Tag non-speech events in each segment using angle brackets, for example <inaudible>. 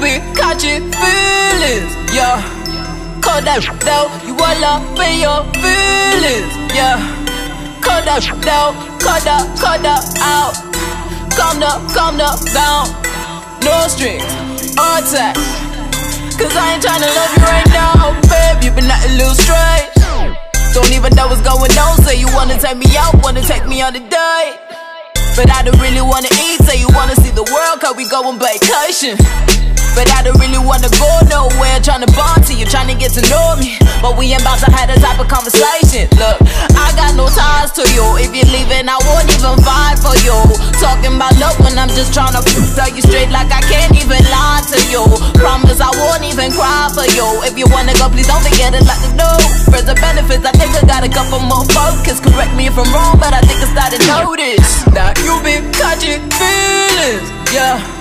be catching feelings, yeah. Cut that out, you all up in your feelings, yeah. Cut that out, cut that, cut that out. Calm down, calm down, down. No strings, attack. Cause I ain't tryna love you right now, babe. You been acting a little strange. Don't even know what's going on. Say you wanna take me out, wanna take me on a date. But I don't really wanna eat. Say you wanna see the world, cause we go on vacation. But I don't really wanna go nowhere. Tryna bond to you, tryna get to know me. But we ain't about to have that type of conversation. Look, I got no ties to you. If you're leaving, I won't even fight for you. Talking about love when I'm just tryna tell you straight like I can't even lie to you. Promise I won't even cry for you. If you wanna go, please don't forget to let me know. Friends and benefits, I think I got a couple more focus. Correct me if I'm wrong, but I think I started notice. Now you've been catching feelings, yeah.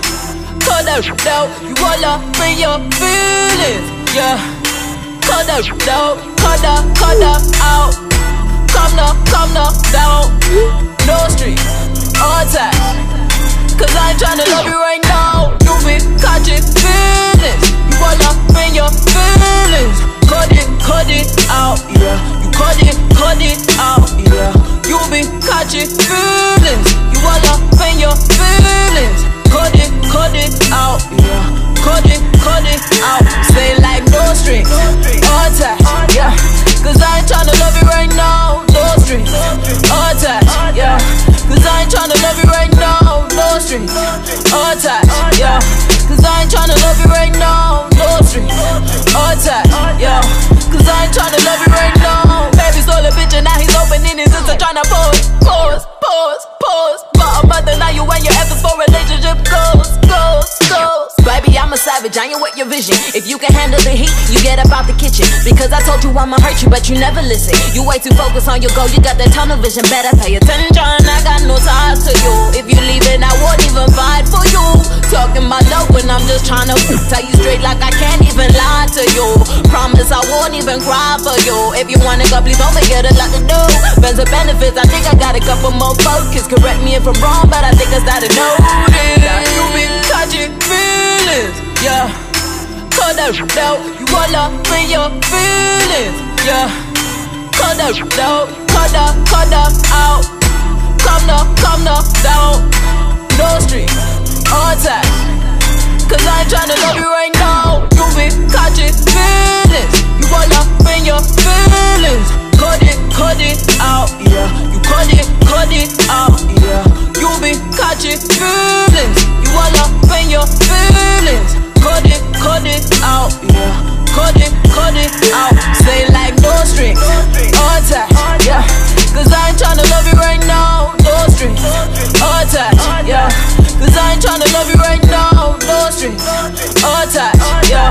Cut that out, you up in your feelings, yeah. Cut that out, cut that, cut that out. Come now, come now, down. No street, attack. Cause I ain't tryna love you right now. You be catching feelings, you up in your feelings. Cut it, cut it out, yeah. You cut it, cut it out, yeah. You be catching feelings, tryna love you right now, no strings, attack, yeah. Cause I ain't tryna love you right now, no strings, attack, yeah. Cause I ain't tryna love you right savage, I with your vision. If you can handle the heat, you get up out the kitchen. Because I told you I'ma hurt you, but you never listen. You way too focused on your goal, you got that tunnel vision. Better pay attention, I got no ties to you. If you leaving, I won't even fight for you. Talking my love when I'm just trying <laughs> to tell you straight like I can't even lie to you. Promise I won't even cry for you. If you wanna go, please don't forget to let me know. Friends and benefits, I think I got a couple more focus. Correct me if I'm wrong, but I think I started notice. You be catching feelings, yeah. Cut that out, you all up in your feelings, yeah. Cut that out, cut that, cut that out. Come now, come now, down. No strings, attack. Cause I ain't tryna love you right now. You be catching love you right now, no strings. Attached, yeah. Cause I ain't tryna love you right now, no strings. Attached, yeah.